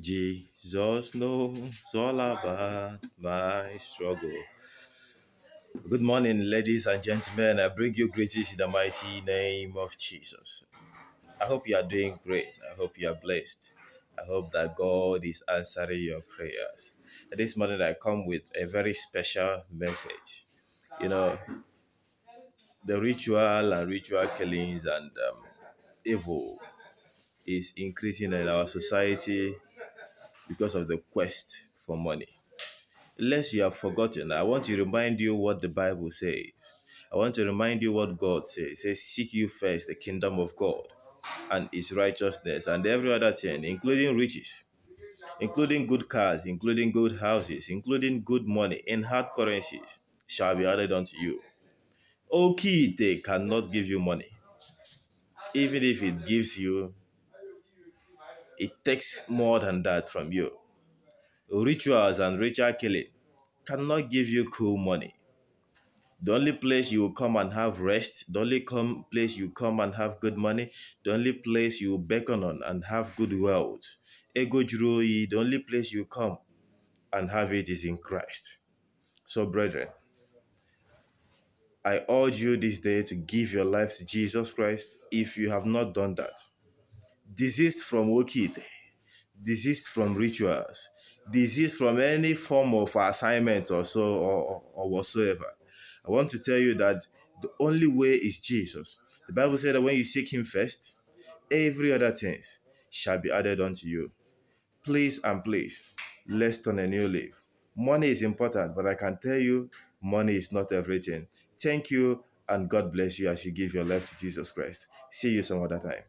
Jesus knows all about my struggle. Good morning, ladies and gentlemen. I bring you greetings in the mighty name of Jesus. I hope you are doing great. I hope you are blessed. I hope that God is answering your prayers. This morning, I come with a very special message. You know, the ritual and ritual killings and um, evil is increasing in our society because of the quest for money. Unless you have forgotten, I want to remind you what the Bible says. I want to remind you what God says. It says, Seek you first the kingdom of God and its righteousness, and every other thing, including riches, including good cars, including good houses, including good money in hard currencies, shall be added unto you. Okite cannot give you money. Even if it gives you, it takes more than that from you. Rituals and ritual killing cannot give you cool money. The only place you will come and have rest, the only come place you come and have good money, the only place you will beckon on and have good wealth. Ego the only place you come and have it is in Christ. So, brethren, I urge you this day to give your life to Jesus Christ if you have not done that. Desist from Wokite, desist from rituals, desist from any form of assignment or so or, or whatsoever. I want to tell you that the only way is Jesus. The Bible said that when you seek him first, every other things shall be added unto you. Please and please, let's turn a new leaf. Money is important, but I can tell you, money is not everything. Thank you, and God bless you as you give your life to Jesus Christ. See you some other time.